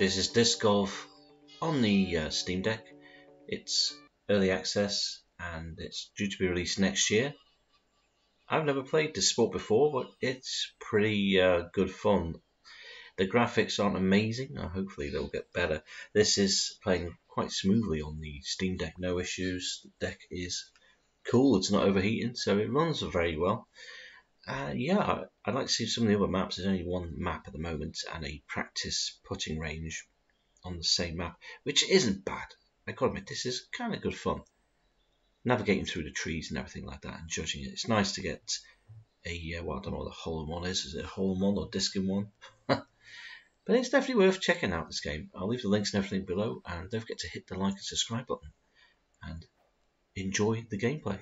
This is Disc Golf on the uh, Steam Deck. It's early access and it's due to be released next year. I've never played this sport before, but it's pretty uh, good fun. The graphics aren't amazing, uh, hopefully they'll get better. This is playing quite smoothly on the Steam Deck, no issues. The deck is cool, it's not overheating, so it runs very well. Uh, yeah, I'd like to see some of the other maps. There's only one map at the moment and a practice putting range on the same map, which isn't bad. I gotta admit, this is kind of good fun. Navigating through the trees and everything like that and judging it. It's nice to get a, uh, well, I don't know what the hole in one is. Is it a hole in one or disc in one? but it's definitely worth checking out this game. I'll leave the links and everything below and don't forget to hit the like and subscribe button and enjoy the gameplay.